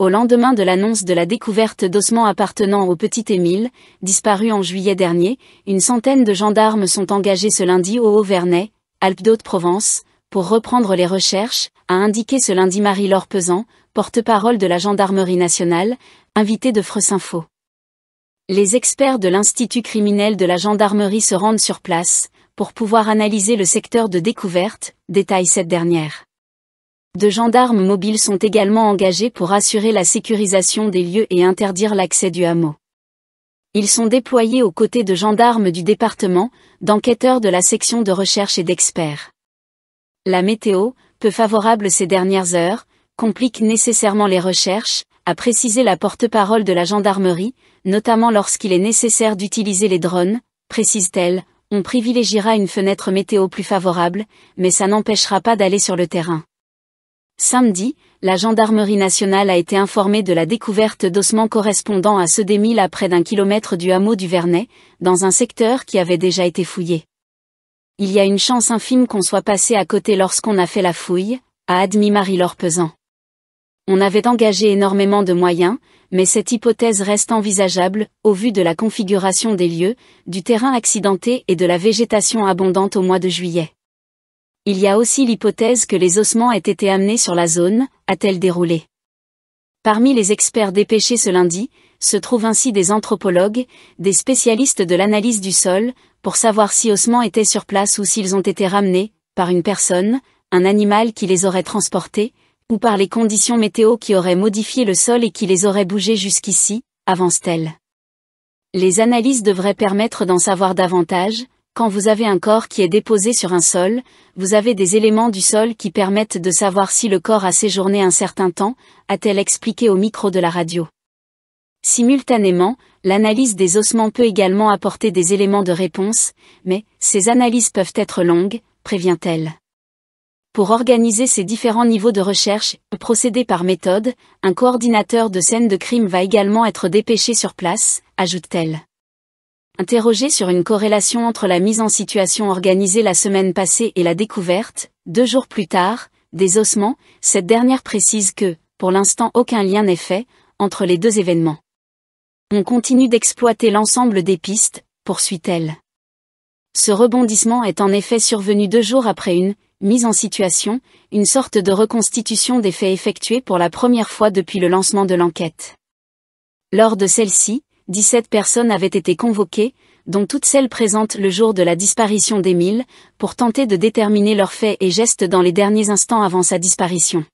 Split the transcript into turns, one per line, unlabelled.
Au lendemain de l'annonce de la découverte d'ossements appartenant au petit Émile, disparu en juillet dernier, une centaine de gendarmes sont engagés ce lundi au Haut-Vernay, Alpes d'Haute-Provence, pour reprendre les recherches, a indiqué ce lundi Marie-Laure Pesant, porte-parole de la Gendarmerie nationale, invitée de Info. Les experts de l'Institut criminel de la gendarmerie se rendent sur place, pour pouvoir analyser le secteur de découverte, détaille cette dernière. De gendarmes mobiles sont également engagés pour assurer la sécurisation des lieux et interdire l'accès du hameau. Ils sont déployés aux côtés de gendarmes du département, d'enquêteurs de la section de recherche et d'experts. La météo, peu favorable ces dernières heures, complique nécessairement les recherches, a précisé la porte-parole de la gendarmerie, notamment lorsqu'il est nécessaire d'utiliser les drones, précise-t-elle, on privilégiera une fenêtre météo plus favorable, mais ça n'empêchera pas d'aller sur le terrain. Samedi, la gendarmerie nationale a été informée de la découverte d'ossements correspondant à ceux des milles à près d'un kilomètre du hameau du Vernet, dans un secteur qui avait déjà été fouillé. Il y a une chance infime qu'on soit passé à côté lorsqu'on a fait la fouille, a admis Marie-Laure. On avait engagé énormément de moyens, mais cette hypothèse reste envisageable, au vu de la configuration des lieux, du terrain accidenté et de la végétation abondante au mois de juillet. Il y a aussi l'hypothèse que les ossements aient été amenés sur la zone, a-t-elle déroulé. Parmi les experts dépêchés ce lundi, se trouvent ainsi des anthropologues, des spécialistes de l'analyse du sol, pour savoir si ossements étaient sur place ou s'ils ont été ramenés, par une personne, un animal qui les aurait transportés, ou par les conditions météo qui auraient modifié le sol et qui les auraient bougés jusqu'ici, avance-t-elle. Les analyses devraient permettre d'en savoir davantage, quand vous avez un corps qui est déposé sur un sol, vous avez des éléments du sol qui permettent de savoir si le corps a séjourné un certain temps, a-t-elle expliqué au micro de la radio. Simultanément, l'analyse des ossements peut également apporter des éléments de réponse, mais ces analyses peuvent être longues, prévient-elle. Pour organiser ces différents niveaux de recherche, procéder par méthode, un coordinateur de scène de crime va également être dépêché sur place, ajoute-t-elle. Interrogé sur une corrélation entre la mise en situation organisée la semaine passée et la découverte, deux jours plus tard, des ossements, cette dernière précise que, pour l'instant aucun lien n'est fait, entre les deux événements. On continue d'exploiter l'ensemble des pistes, poursuit-elle. Ce rebondissement est en effet survenu deux jours après une mise en situation, une sorte de reconstitution des faits effectués pour la première fois depuis le lancement de l'enquête. Lors de celle-ci, 17 personnes avaient été convoquées, dont toutes celles présentes le jour de la disparition d'Émile, pour tenter de déterminer leurs faits et gestes dans les derniers instants avant sa disparition.